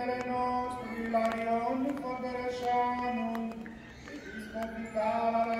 Εννοώ το Ιδάριο Μουσκοβερασάνου, επίσης το πιθανό.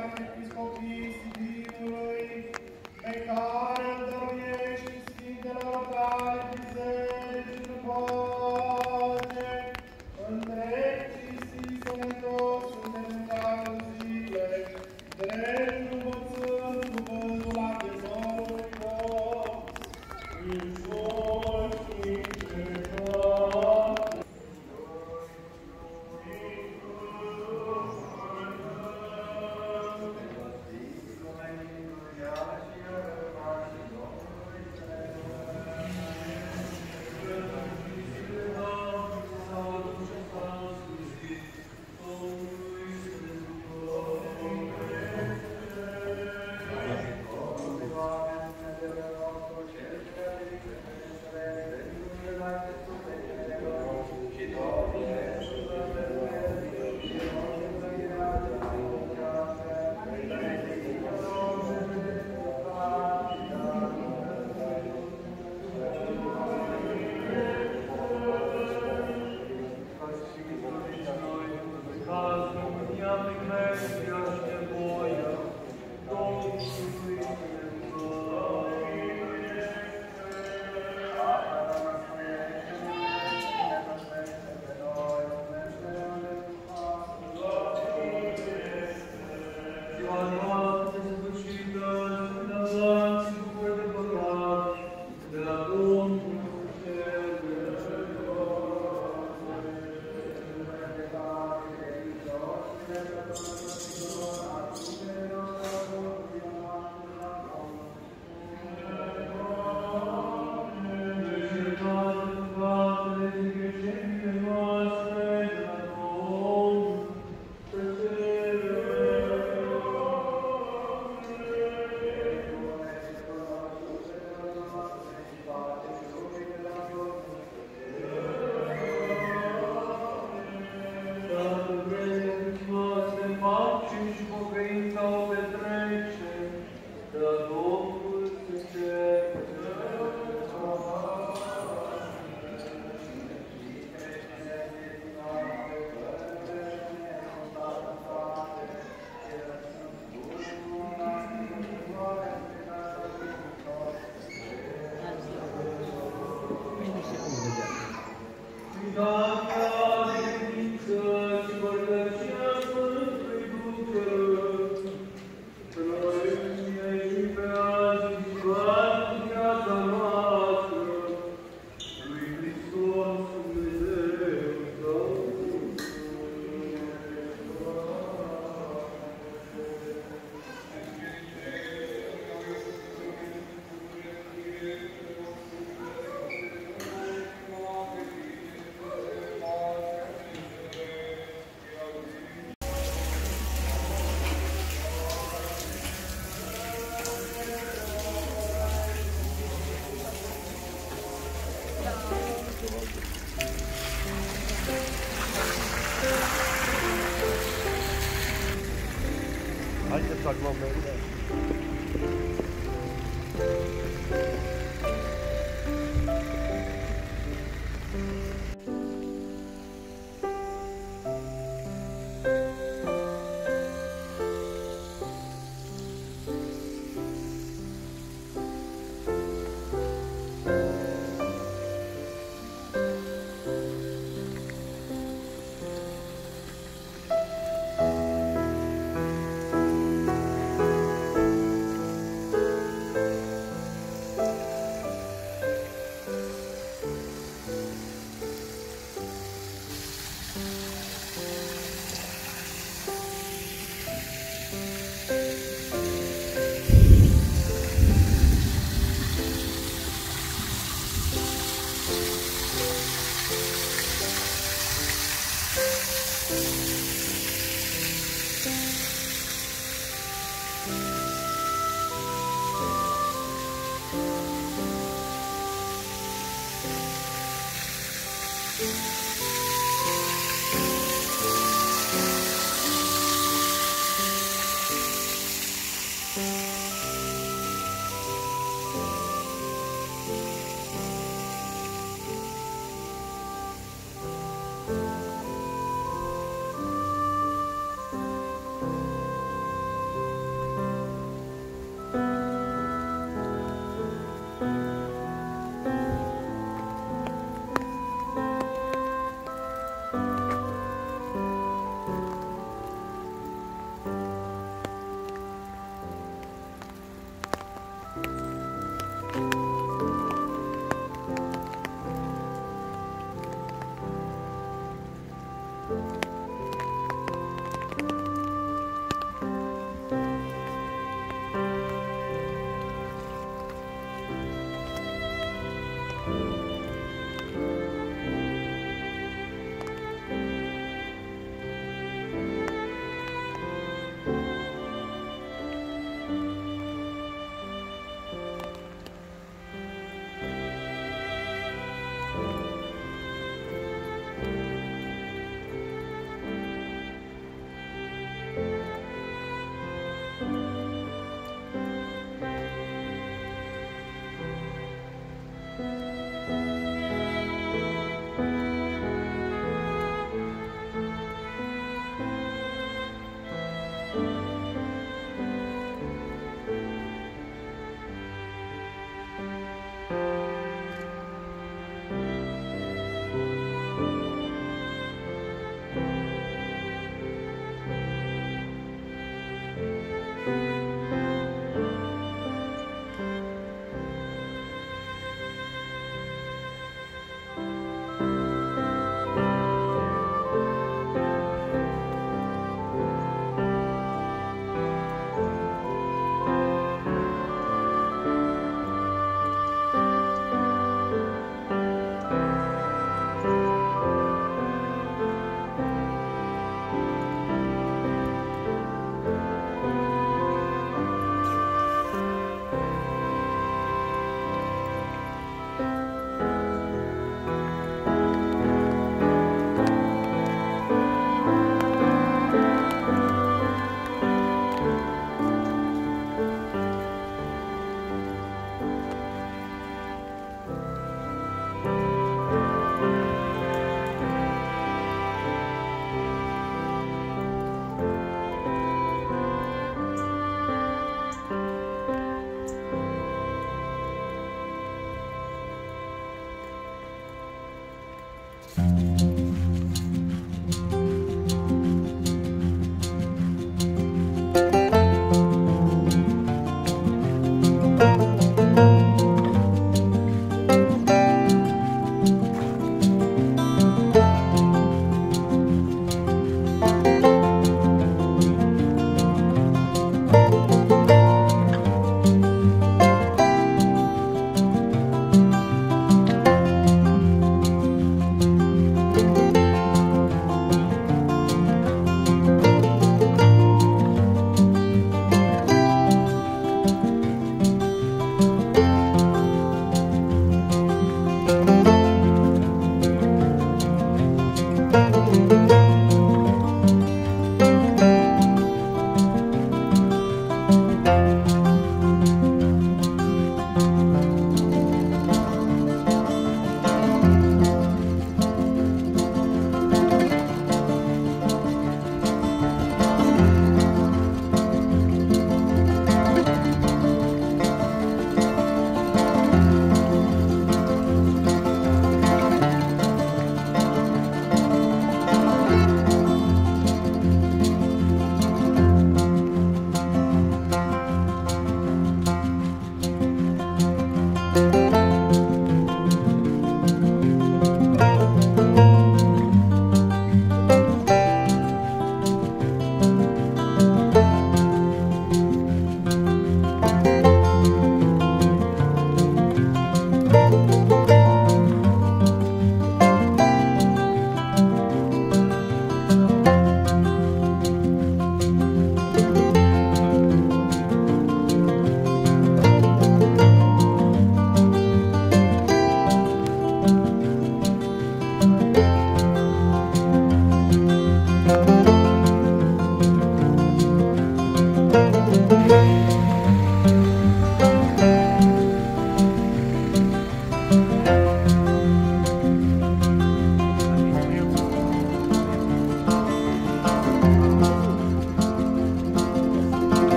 I just talked a little bit.